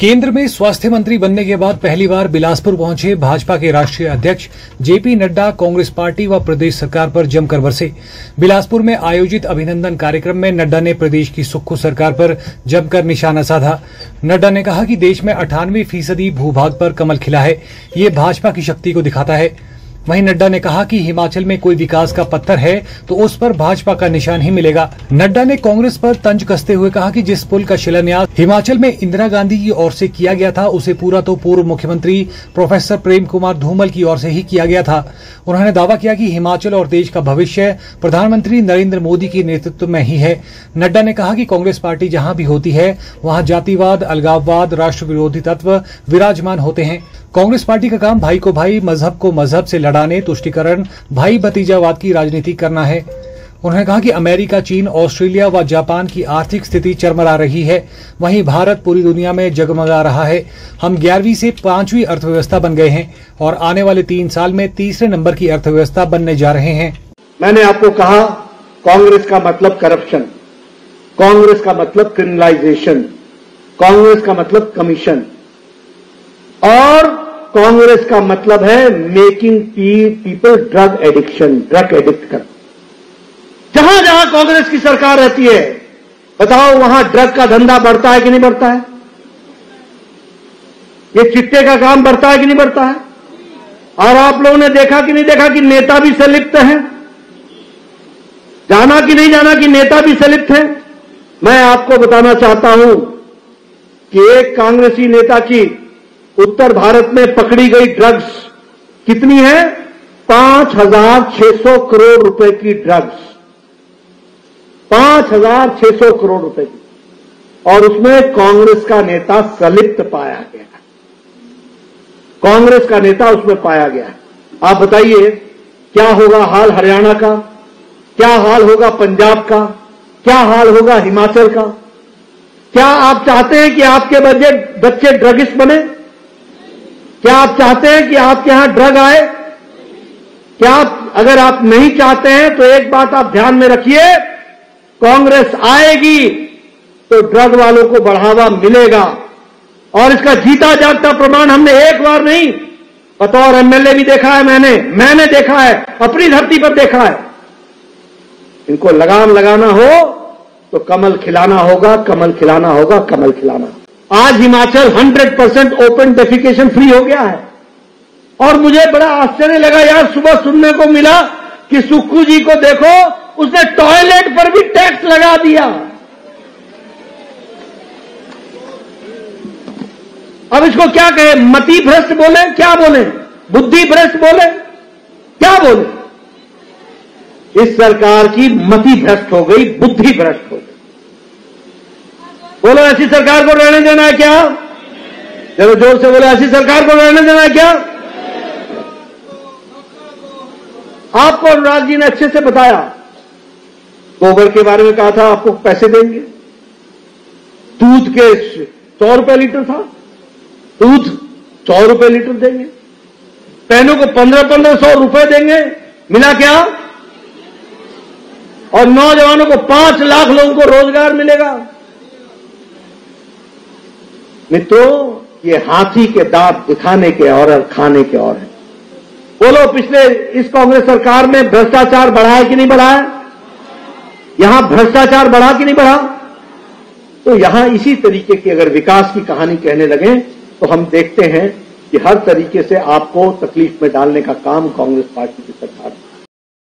केंद्र में स्वास्थ्य मंत्री बनने के बाद पहली बार बिलासपुर पहुँचे भाजपा के राष्ट्रीय अध्यक्ष, जेपी नड्डा कांग्रेस पार्टी व प्रदेश सरकार पर जमकर बरसे। बिलासपुर में आयोजित अभिनंदन कार्यक्रम में नड्डा ने प्रदेश की सुक्खू सरकार पर जमकर निशाना साधा। नड्डा ने कहा कि देश में अठानवे फ़ीसदी भूभाग पर कमल खिला है। ये भाजपा की शक्ति को दिखाता है। वहीं नड्डा ने कहा कि हिमाचल में कोई विकास का पत्थर है तो उस पर भाजपा का निशान ही मिलेगा। नड्डा ने कांग्रेस पर तंज कसते हुए कहा कि जिस पुल का शिलान्यास हिमाचल में इंदिरा गांधी की ओर से किया गया था, उसे पूरा तो पूर्व मुख्यमंत्री प्रोफेसर प्रेम कुमार धूमल की ओर से ही किया गया था। उन्होंने दावा किया कि हिमाचल और देश का भविष्य प्रधानमंत्री नरेंद्र मोदी के नेतृत्व में ही है। नड्डा ने कहा कि कांग्रेस पार्टी जहाँ भी होती है, वहाँ जातिवाद, अलगाववाद राष्ट्र विरोधी तत्व विराजमान होते हैं। कांग्रेस पार्टी का काम भाई को भाई, मज़हब को मज़हब से लड़ाने, तुष्टिकरण, भाई भतीजावाद की राजनीति करना है। उन्होंने कहा कि अमेरिका, चीन, ऑस्ट्रेलिया व जापान की आर्थिक स्थिति चरमरा रही है। वहीं भारत पूरी दुनिया में जगमगा रहा है। हम ग्यारहवीं से पांचवी अर्थव्यवस्था बन गए हैं और आने वाले तीन साल में तीसरे नंबर की अर्थव्यवस्था बनने जा रहे हैं। मैंने आपको कहा, कांग्रेस का मतलब करप्शन, कांग्रेस का मतलब क्रिमिनलाइजेशन कांग्रेस का मतलब कमीशन और कांग्रेस का मतलब है making people drug addiction drug addict कर जहाँ जहाँ कांग्रेस की सरकार रहती है, बताओ वहाँ ड्रग का धंधा बढ़ता है कि नहीं बढ़ता है? ये चिट्टे का काम बढ़ता है कि नहीं बढ़ता है? और आप लोगों ने देखा कि नहीं देखा कि नेता भी संलिप्त है? जाना कि नहीं जाना कि नेता भी संलिप्त है? मैं आपको बताना चाहता हूँ कि एक कांग्रेसी नेता की उत्तर भारत में पकड़ी गई ड्रग्स कितनी है? पाँच हज़ार छह सौ करोड़ रुपए की ड्रग्स पाँच हज़ार छह सौ करोड़ रुपए की। और उसमें कांग्रेस का नेता संलिप्त पाया गया कांग्रेस का नेता उसमें पाया गया आप बताइए, क्या होगा हाल हरियाणा का? क्या हाल होगा पंजाब का? क्या हाल होगा हिमाचल का? क्या आप चाहते हैं कि आपके बच्चे बच्चे ड्रगिस्ट बने? क्या आप चाहते हैं कि आपके यहाँ ड्रग आए? क्या आप, अगर आप नहीं चाहते हैं तो एक बात आप ध्यान में रखिए, कांग्रेस आएगी तो ड्रग वालों को बढ़ावा मिलेगा। और इसका जीता जागता प्रमाण हमने एक बार नहीं, बतौर एमएलए भी देखा है मैंने मैंने देखा है, अपनी धरती पर देखा है। इनको लगाम लगाना हो तो कमल खिलाना होगा, कमल खिलाना होगा, कमल खिलाना आज Himachal 100 percent open defecation free हो गया है। और मुझे बड़ा आश्चर्य लगा यार, सुबह सुनने को मिला कि सुक्खू जी को देखो, उसने टॉयलेट पर भी टैक्स लगा दिया। अब इसको क्या कहे मति भ्रष्ट बोले, क्या बोले? बुद्धि भ्रष्ट बोले? क्या बोले? इस सरकार की मति भ्रष्ट हो गई बुद्धि भ्रष्ट हो गई। बोलो, ऐसी सरकार को रहने देना है क्या? चलो ज़ोर से बोलो, ऐसी सरकार को रहने देना है क्या? आपको अनुराग जी ने अच्छे से बताया। गोबर के बारे में कहा था, आपको पैसे देंगे। दूध के सौ रुपए लीटर था। दूध सौ रुपए लीटर देंगे। पहनों को पंद्रह पंद्रह सौ रुपए देंगे। मिला क्या? और नौजवानों को पाँच लाख लोगों को रोज़गार मिलेगा। मित्रों, ये हाथी के दांत दिखाने के और खाने के और है। बोलो, पिछले इस कांग्रेस सरकार में भ्रष्टाचार बढ़ा है कि नहीं बढ़ा है यहाँ भ्रष्टाचार बढ़ा कि नहीं बढ़ा? तो यहाँ इसी तरीके की अगर विकास की कहानी कहने लगे तो हम देखते हैं कि हर तरीके से आपको तकलीफ़ में डालने का काम कांग्रेस पार्टी की सरकार